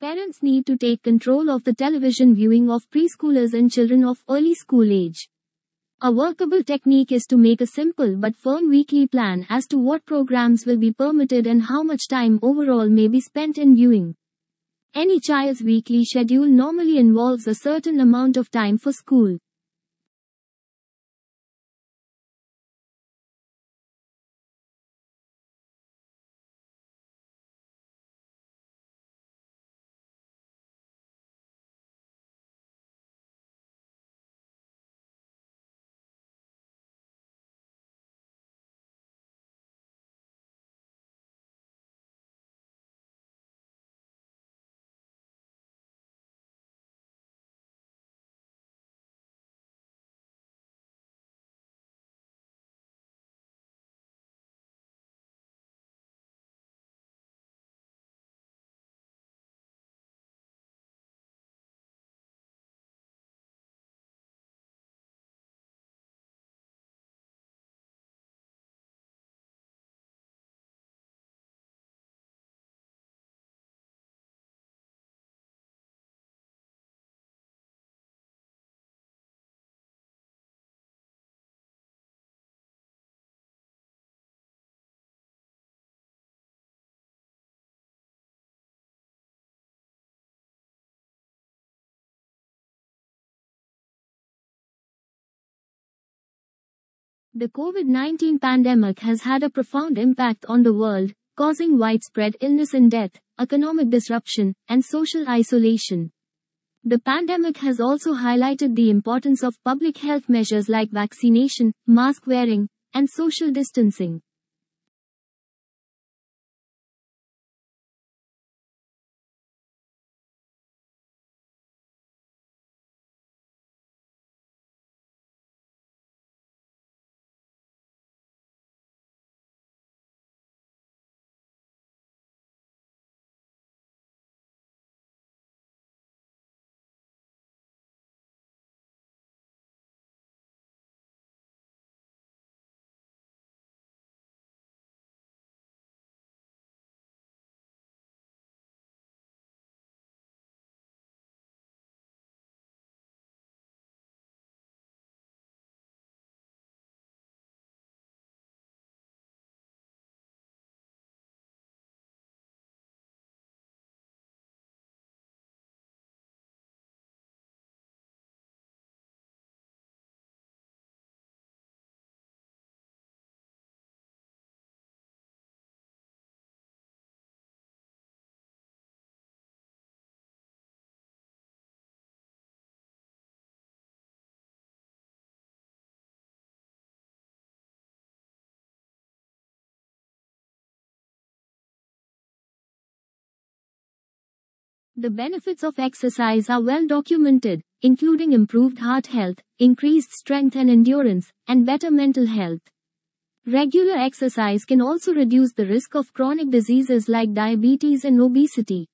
Parents need to take control of the television viewing of preschoolers and children of early school age. A workable technique is to make a simple but firm weekly plan as to what programs will be permitted and how much time overall may be spent in viewing. Any child's weekly schedule normally involves a certain amount of time for school. The COVID-19 pandemic has had a profound impact on the world, causing widespread illness and death, economic disruption, and social isolation. The pandemic has also highlighted the importance of public health measures like vaccination, mask wearing, and social distancing. The benefits of exercise are well documented, including improved heart health, increased strength and endurance, and better mental health. Regular exercise can also reduce the risk of chronic diseases like diabetes and obesity.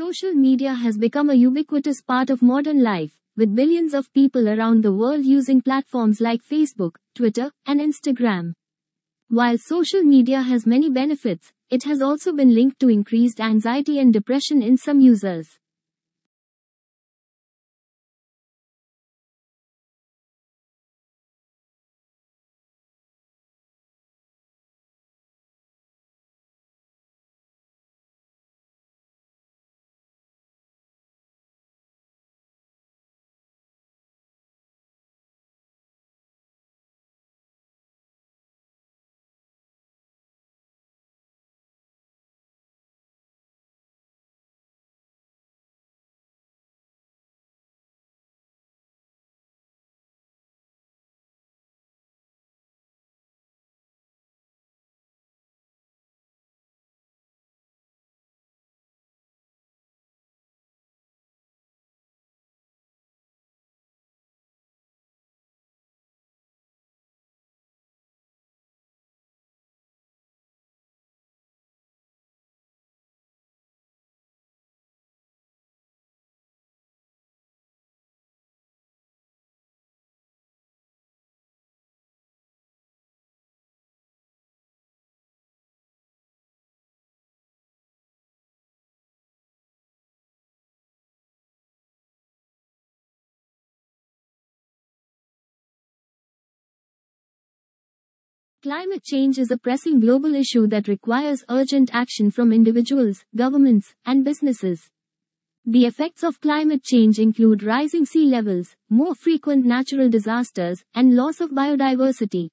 Social media has become a ubiquitous part of modern life, with billions of people around the world using platforms like Facebook, Twitter, and Instagram. While social media has many benefits, it has also been linked to increased anxiety and depression in some users. Climate change is a pressing global issue that requires urgent action from individuals, governments, and businesses. The effects of climate change include rising sea levels, more frequent natural disasters, and loss of biodiversity.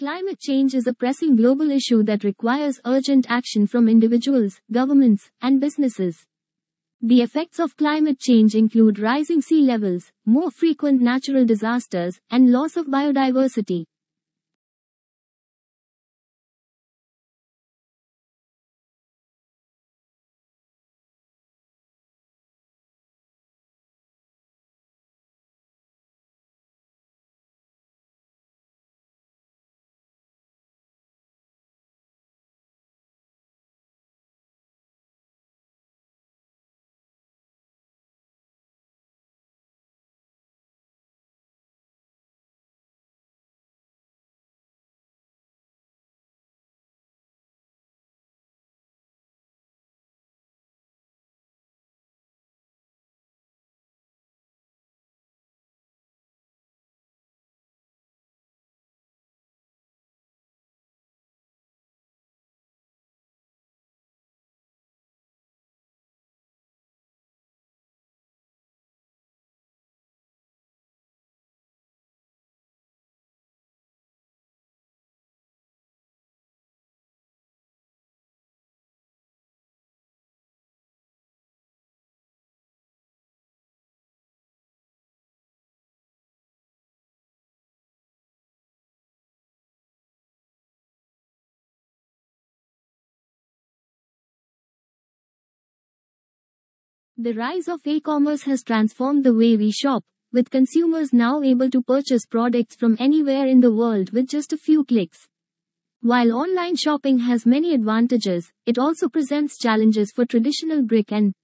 Climate change is a pressing global issue that requires urgent action from individuals, governments, and businesses. The effects of climate change include rising sea levels, more frequent natural disasters, and loss of biodiversity. The rise of e-commerce has transformed the way we shop, with consumers now able to purchase products from anywhere in the world with just a few clicks. While online shopping has many advantages, it also presents challenges for traditional brick and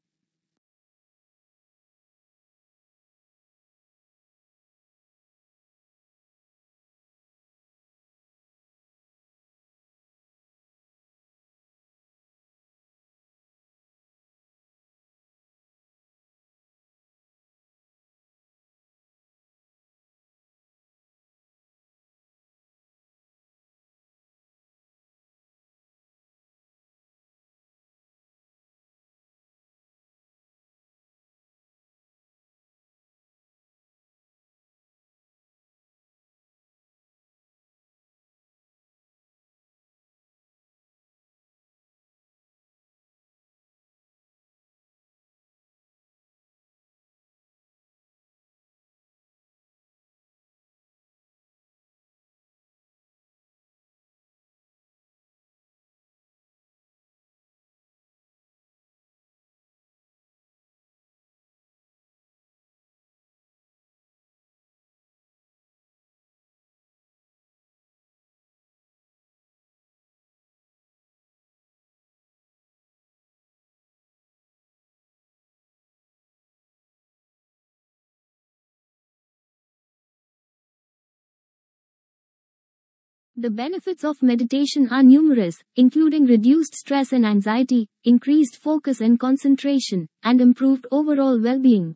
The benefits of meditation are numerous, including reduced stress and anxiety, increased focus and concentration, and improved overall well-being.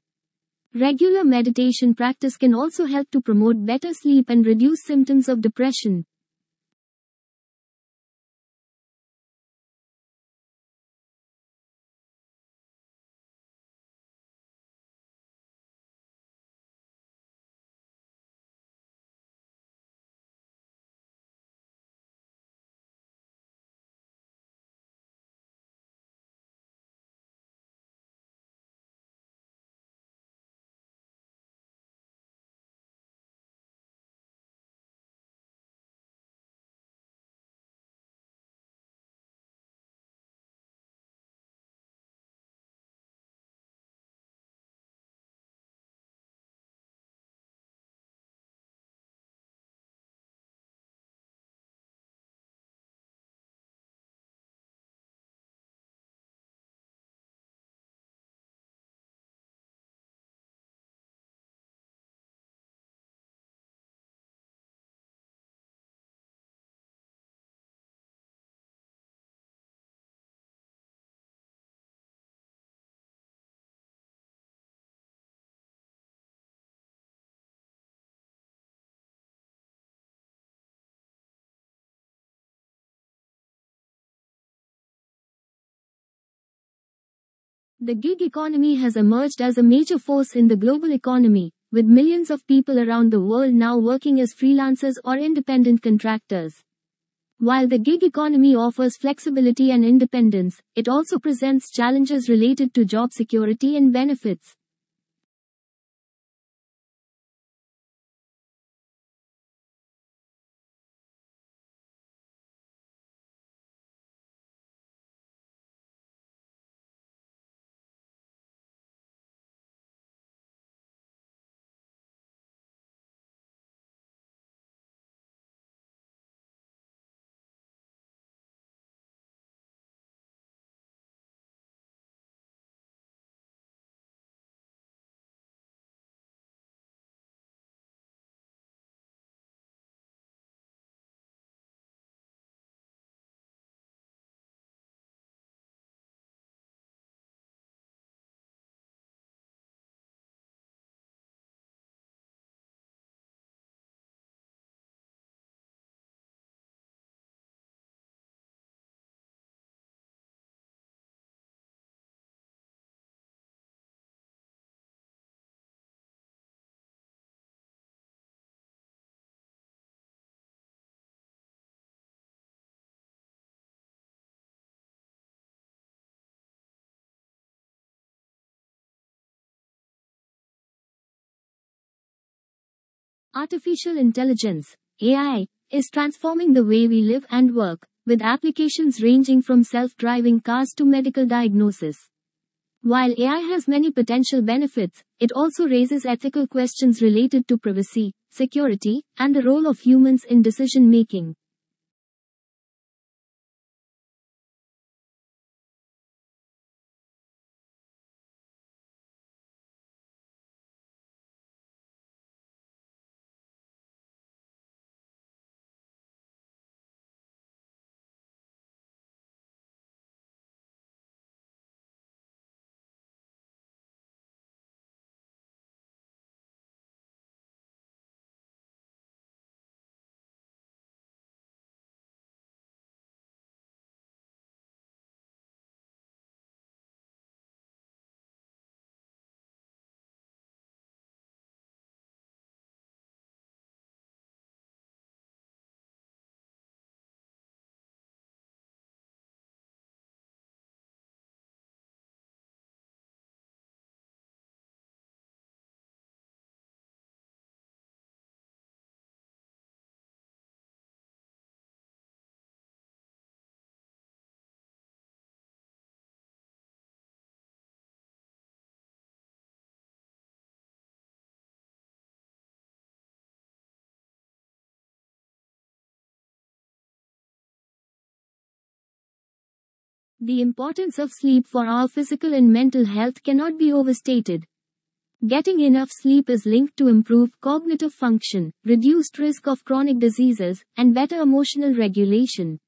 Regular meditation practice can also help to promote better sleep and reduce symptoms of depression. The gig economy has emerged as a major force in the global economy, with millions of people around the world now working as freelancers or independent contractors. While the gig economy offers flexibility and independence, it also presents challenges related to job security and benefits. Artificial intelligence, AI, is transforming the way we live and work, with applications ranging from self-driving cars to medical diagnosis. While AI has many potential benefits, it also raises ethical questions related to privacy, security, and the role of humans in decision making. The importance of sleep for our physical and mental health cannot be overstated. Getting enough sleep is linked to improved cognitive function, reduced risk of chronic diseases, and better emotional regulation.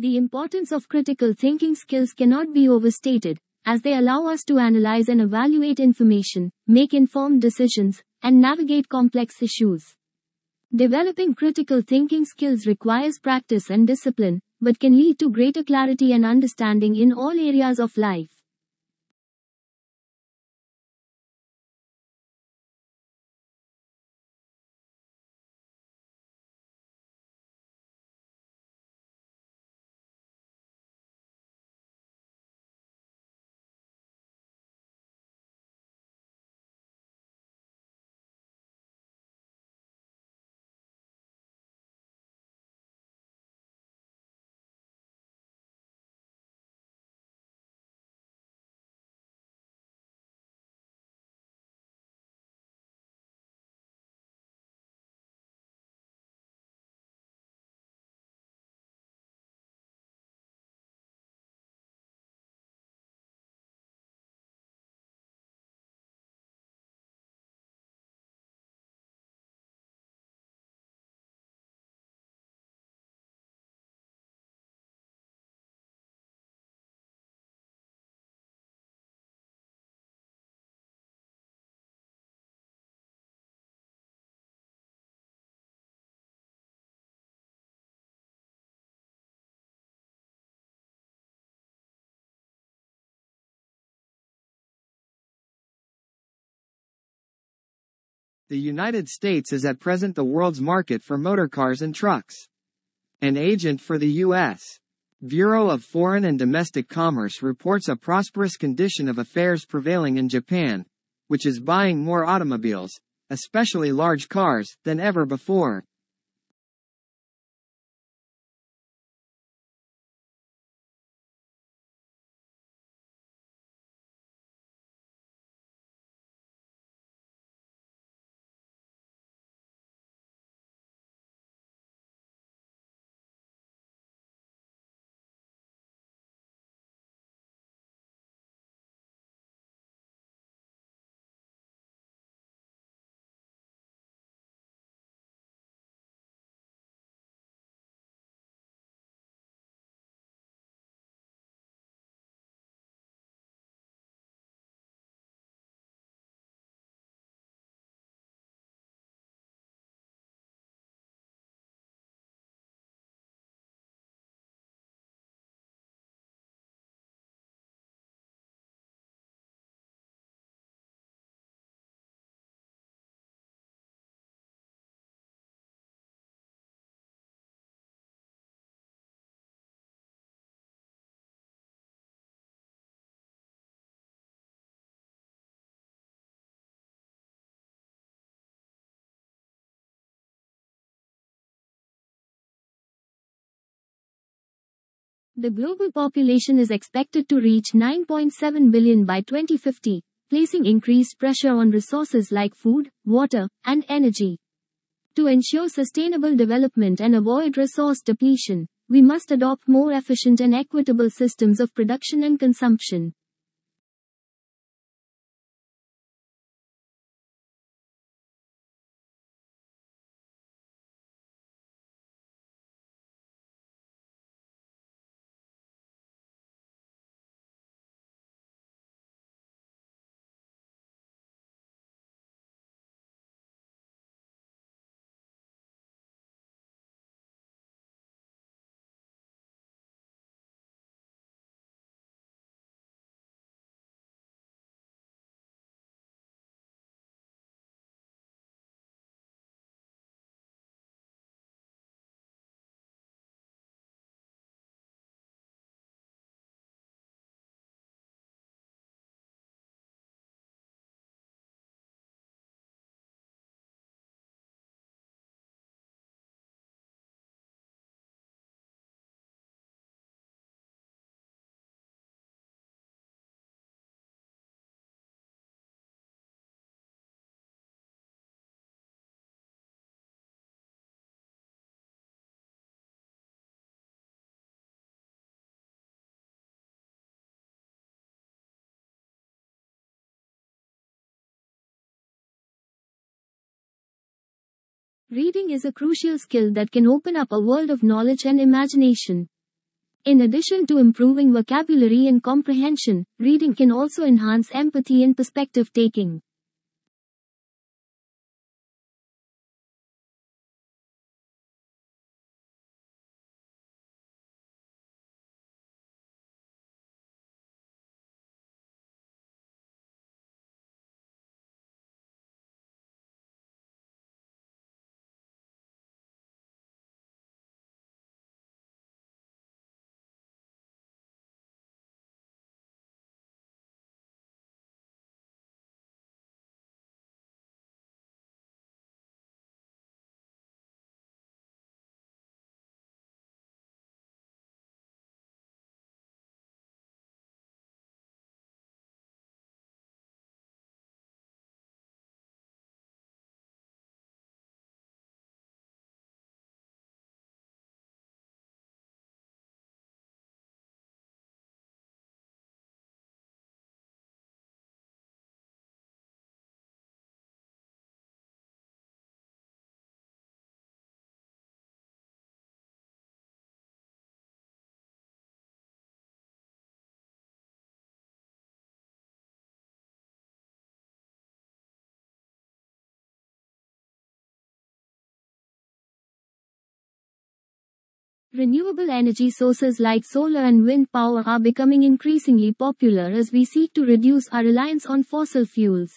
The importance of critical thinking skills cannot be overstated, as they allow us to analyze and evaluate information, make informed decisions, and navigate complex issues. Developing critical thinking skills requires practice and discipline, but can lead to greater clarity and understanding in all areas of life. The United States is at present the world's market for motorcars and trucks. An agent for the U.S. Bureau of Foreign and Domestic Commerce reports a prosperous condition of affairs prevailing in Japan, which is buying more automobiles, especially large cars, than ever before. The global population is expected to reach 9.7 billion by 2050, placing increased pressure on resources like food, water, and energy. To ensure sustainable development and avoid resource depletion, we must adopt more efficient and equitable systems of production and consumption. Reading is a crucial skill that can open up a world of knowledge and imagination. In addition to improving vocabulary and comprehension, reading can also enhance empathy and perspective taking. Renewable energy sources like solar and wind power are becoming increasingly popular as we seek to reduce our reliance on fossil fuels.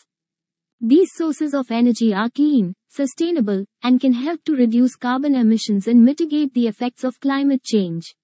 These sources of energy are clean, sustainable, and can help to reduce carbon emissions and mitigate the effects of climate change.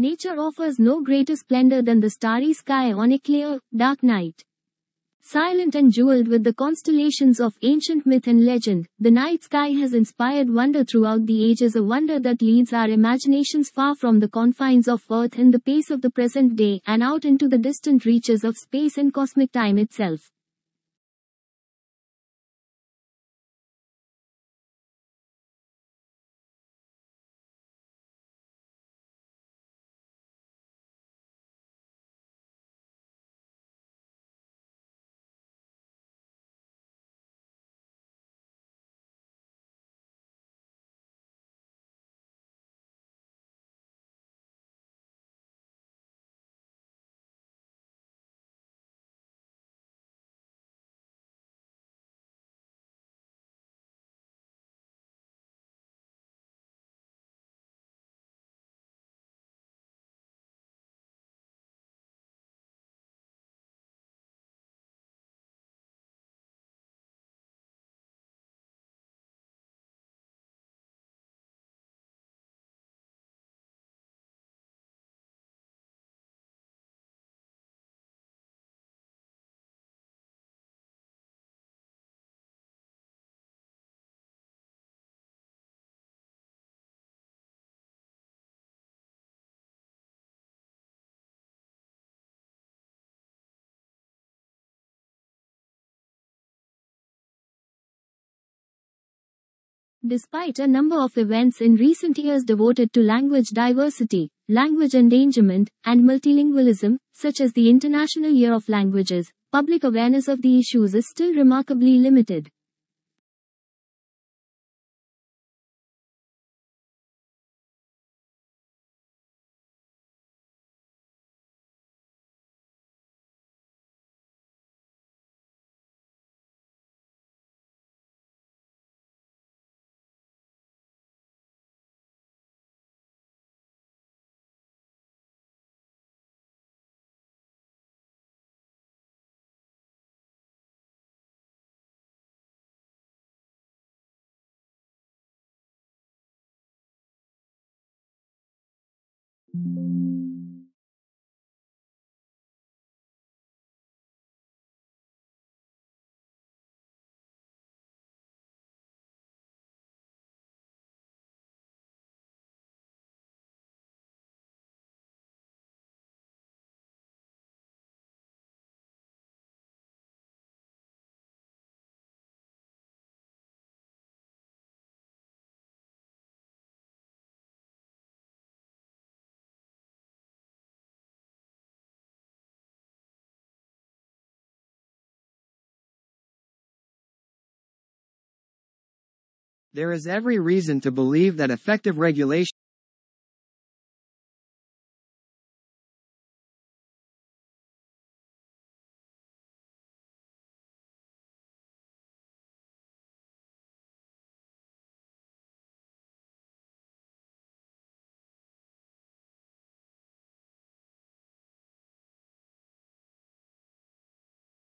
Nature offers no greater splendor than the starry sky on a clear, dark night. Silent and jeweled with the constellations of ancient myth and legend, the night sky has inspired wonder throughout the ages a wonder that leads our imaginations far from the confines of Earth and the pace of the present day and out into the distant reaches of space and cosmic time itself. Despite a number of events in recent years devoted to language diversity, language endangerment, and multilingualism, such as the International Year of Languages, public awareness of the issues is still remarkably limited. There is every reason to believe that effective regulation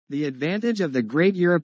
The advantage of the Great Europe